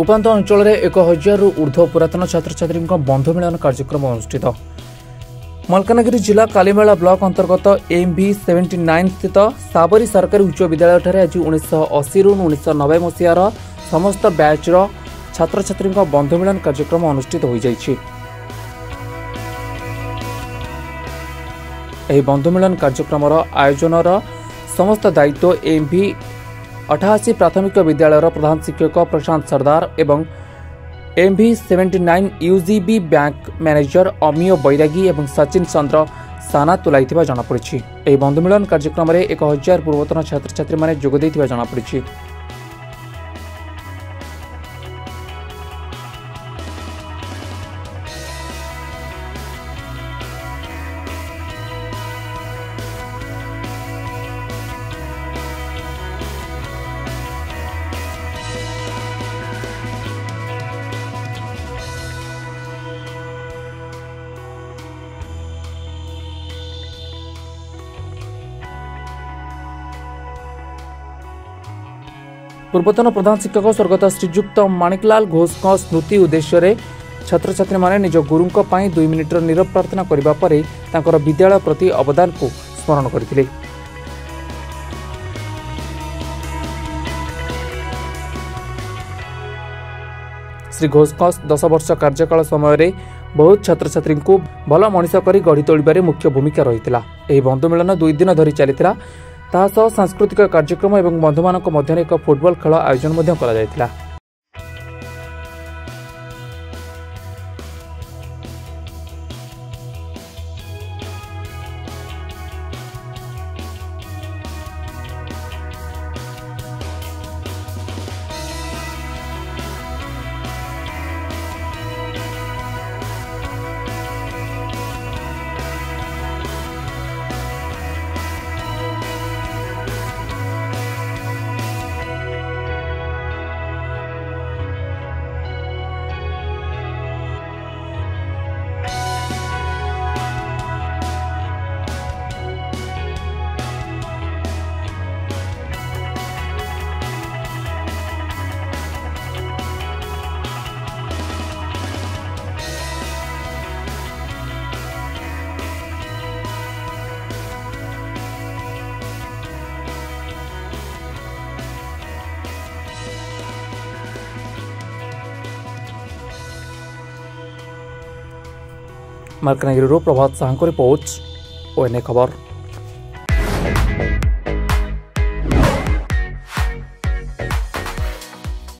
ଉପାନ୍ତ ଅଞ୍ଚଳରେ ଏକ ହଜାରରୁ ଉର୍ଦ୍ଧ୍ୱ ପୁରାତନ ଛାତ୍ରଛାତ୍ରୀଙ୍କ ବନ୍ଧୁ ମିଳନ କାର୍ଯ୍ୟକ୍ରମ ଅନୁଷ୍ଠିତ। ମାଲକାନଗିରି ଜିଲ୍ଲା କାଲିମେଳା ବ୍ଲକ ଅନ୍ତର୍ଗତ ଏମ୍ ଭି ସେଭେଣ୍ଟି ନାଇନ୍ ସ୍ଥିତ ସାବରୀ ସରକାରୀ ଉଚ୍ଚ ବିଦ୍ୟାଳୟଠାରେ ଆଜି ଉଣେଇଶହ ଅଶୀରୁ ଉଣେଇଶହ ନବେ ମସିହାର ସମସ୍ତ ବ୍ୟାଚ୍ର ଛାତ୍ରଛାତ୍ରୀଙ୍କ ବନ୍ଧୁ ମିଳନ କାର୍ଯ୍ୟକ୍ରମ ଅନୁଷ୍ଠିତ ହୋଇଯାଇଛି। ଏହି ବନ୍ଧୁ ମିଳନ କାର୍ଯ୍ୟକ୍ରମର ଆୟୋଜନର ସମସ୍ତ ଦାୟିତ୍ୱ ଏମ୍ ଭି ଅଠାଅଶୀ ପ୍ରାଥମିକ ବିଦ୍ୟାଳୟର ପ୍ରଧାନ ଶିକ୍ଷକ ପ୍ରଶାନ୍ତ ସର୍ଦ୍ଦାର ଏବଂ M V seventy nine UGB bank manager Amiya Bairagi ଏବଂ ସଚିନ ଚନ୍ଦ୍ର ସାନା ତୁଲାଇଥିବା ଜଣାପଡ଼ିଛି। ଏହି ବନ୍ଧୁ ମିଳନ କାର୍ଯ୍ୟକ୍ରମରେ ଏକ ହଜାର ପୂର୍ବତନ ଛାତ୍ରଛାତ୍ରୀମାନେ ଯୋଗ ଦେଇଥିବା ଜଣାପଡ଼ିଛି। ପୂର୍ବତନ ପ୍ରଧାନ ଶିକ୍ଷକ ସ୍ୱର୍ଗତ ଶ୍ରୀଯୁକ୍ତ ମାଣିକଲାଲ ଘୋଷଙ୍କ ସ୍ମୃତି ଉଦ୍ଦେଶ୍ୟରେ ଛାତ୍ରଛାତ୍ରୀମାନେ ନିଜ ଗୁରୁଙ୍କ ପାଇଁ ଦୁଇ ମିନିଟ୍ର ନିରବ ପ୍ରାର୍ଥନା କରିବା ପରେ ତାଙ୍କର ବିଦ୍ୟାଳୟ ପ୍ରତି ଅବଦାନକୁ ସ୍ମରଣ କରିଥିଲେ। ଶ୍ରୀ ଘୋଷଙ୍କ ଦଶ ବର୍ଷ କାର୍ଯ୍ୟକାଳ ସମୟରେ ବହୁତ ଛାତ୍ରଛାତ୍ରୀଙ୍କୁ ଭଲ ମଣିଷ କରି ଗଢ଼ି ତୋଳିବାରେ ମୁଖ୍ୟ ଭୂମିକା ରହିଥିଲା। ଏହି ବନ୍ଧୁ ମିଳନ ଦୁଇ ଦିନ ଧରି ଚାଲିଥିଲା। ତାହା ସହ ସାଂସ୍କୃତିକ କାର୍ଯ୍ୟକ୍ରମ ଏବଂ ବନ୍ଧୁମାନଙ୍କ ମଧ୍ୟରେ ଏକ ଫୁଟବଲ ଖେଳ ଆୟୋଜନ ମଧ୍ୟ କରାଯାଇଥିଲା। ମାଲକାନଗିରିରୁ ପ୍ରଭାତ ସାହାଙ୍କ ରିପୋର୍ଟ ଓଏନ୍ଏ ଖବର